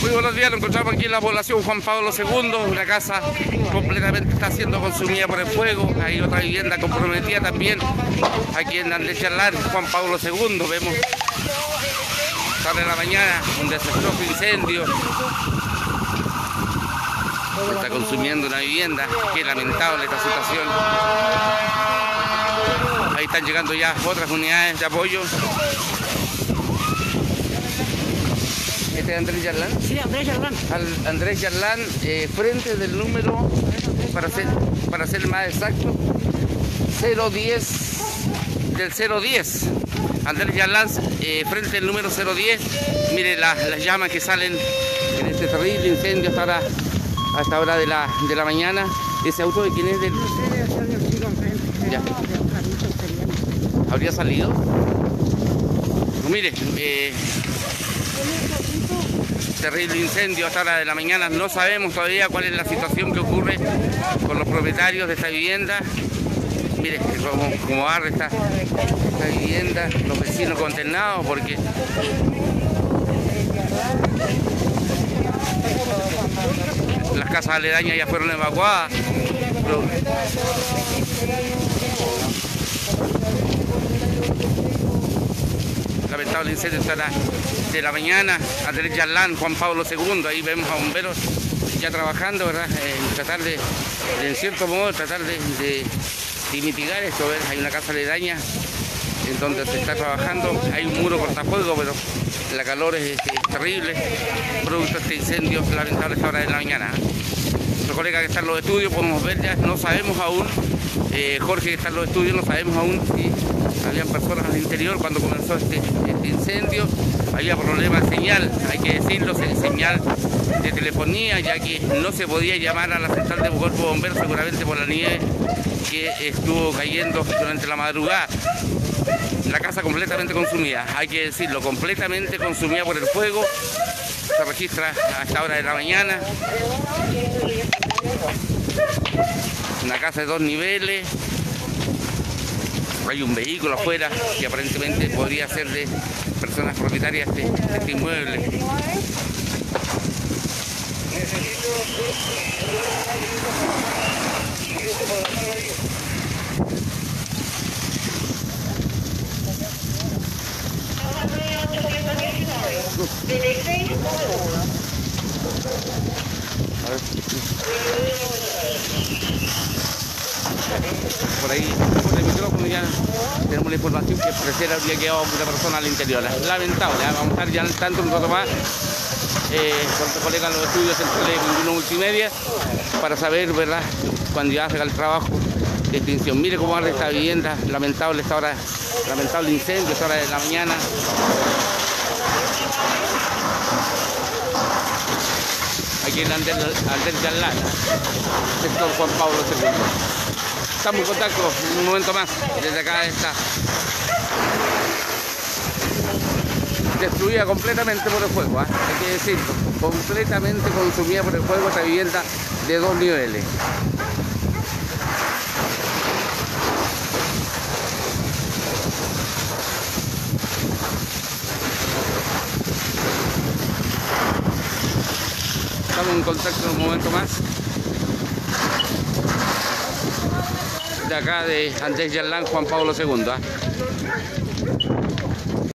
Muy buenos días, nos encontramos aquí en la población Juan Pablo II, una casa completamente está siendo consumida por el fuego, hay otra vivienda comprometida también, aquí en Andrés Charlar, Juan Pablo II, vemos tarde de la mañana un desastroso incendio, está consumiendo una vivienda, qué lamentable esta situación. Ahí están llegando ya otras unidades de apoyo. Este es Andrés Yarlán. Sí, Andrés Yarlán. Al Andrés Yarlán, eh, frente del número, para ser, para ser más exacto, 010, del 010. Andrés Yarlán, eh, frente del número 010. Mire las, las llamas que salen en este terrible incendio hasta ahora, a esta hora de la, de la mañana. ¿Ese auto de quién es? Del... Ya. ¿Habría salido? No, mire, eh, terrible incendio hasta la de la mañana. No sabemos todavía cuál es la situación que ocurre con los propietarios de esta vivienda. Mire cómo, cómo arde esta, vivienda, los vecinos condenados porque las casas aledañas ya fueron evacuadas. Lamentable incendio la, de la mañana, Andrés Yarlán, Juan Pablo II, ahí vemos a bomberos ya trabajando, ¿verdad? En tratar de, de, en cierto modo, tratar de, de- de mitigar esto, ¿ver? Hay una casa aledaña en donde se está trabajando, hay un muro cortafuego, pero la calor es, es terrible, producto de este incendio lamentable a esta hora de la mañana. ¿eh? Nuestro colega que está en los estudios, podemos ver ya, no sabemos aún, eh, Jorge que está en los estudios, no sabemos aún habían personas al interior cuando comenzó este, este incendio, había problemas de señal, hay que decirlo, se- señal de telefonía, ya que no se podía llamar a la central de cuerpo bomberos seguramente por la nieve que estuvo cayendo durante la madrugada. La casa completamente consumida, hay que decirlo, completamente consumida por el fuego, se registra a esta hora de la mañana, una casa de dos niveles, hay un vehículo afuera que aparentemente podría ser de personas propietarias de, de este inmueble. Por ahí, por el micrófono ya tenemos la información que pareciera habría quedado una persona al interior. Lamentable, ¿eh? vamos a estar ya al tanto un rato más eh, con nuestro colega en los estudios centrales de 21 Multimedia para saber, ¿verdad?, cuando ya haga el trabajo de extinción. Mire cómo arde esta vivienda, lamentable esta hora, lamentable incendio, esta hora de la mañana. Aquí en Ander, Ander de Atlanta, sector Juan Pablo II. Estamos en contacto en un momento más desde acá está destruida completamente por el fuego, ¿ah? hay que decirlo, completamente consumida por el fuego esta vivienda de dos niveles. Estamos en contacto en un momento más. De acá de Andrés Yarlán, Juan Pablo II.